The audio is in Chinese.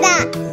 的。